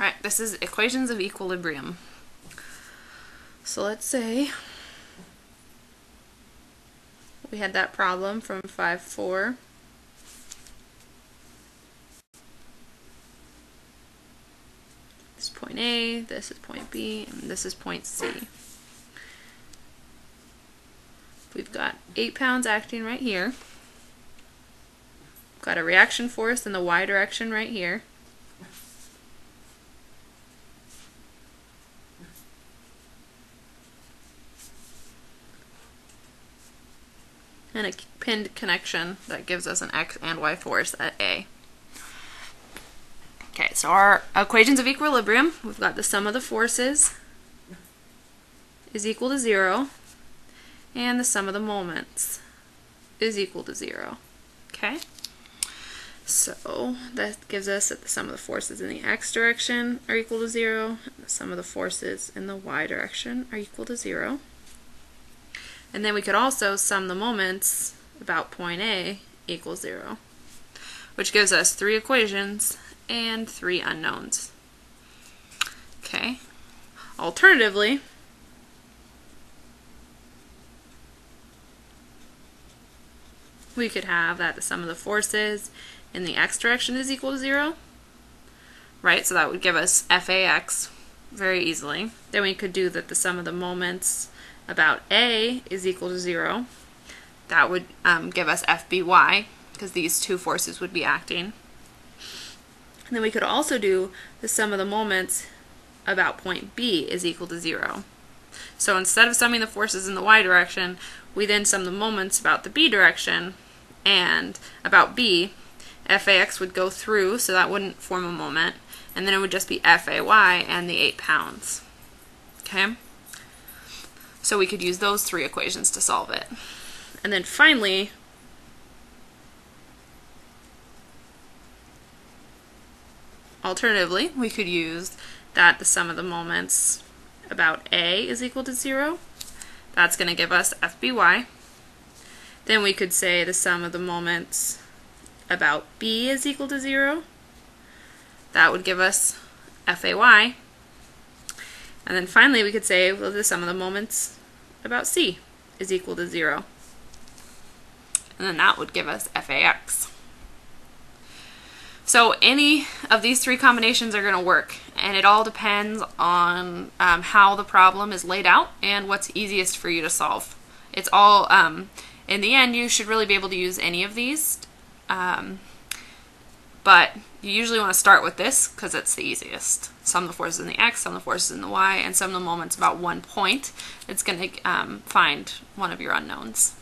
Alright, this is equations of equilibrium. So let's say we had that problem from 5, 4. This is point A, this is point B, and this is point C. We've got 8 pounds acting right here. Got a reaction force in the y direction right here. And a pinned connection that gives us an x and y force at A. Okay, so our equations of equilibrium, we've got the sum of the forces is equal to zero, and the sum of the moments is equal to zero. Okay? So that gives us that the sum of the forces in the x direction are equal to zero, and the sum of the forces in the y direction are equal to zero. And then we could also sum the moments about point A equals 0, which gives us three equations and three unknowns. Okay. Alternatively, we could have that the sum of the forces in the x direction is equal to 0, right? So that would give us FAX very easily. Then we could do that the sum of the moments about A is equal to 0. That would um, give us FBY, because these two forces would be acting. And then we could also do the sum of the moments about point B is equal to 0. So instead of summing the forces in the y direction, we then sum the moments about the b direction, and about b, FAX would go through, so that wouldn't form a moment, and then it would just be FAY and the 8 pounds. Okay? So we could use those three equations to solve it. And then finally, alternatively, we could use that the sum of the moments about A is equal to 0. That's going to give us FBY. Then we could say the sum of the moments about B is equal to 0. That would give us FAY. And then finally we could say well, the sum of the moments about C is equal to 0. And then that would give us FAX. So any of these three combinations are going to work, and it all depends on um, how the problem is laid out and what's easiest for you to solve. It's all, um, in the end, you should really be able to use any of these, um, but you usually want to start with this because it's the easiest. Sum the forces in the x, sum the forces in the y, and sum the moments about one point. It's going to um, find one of your unknowns.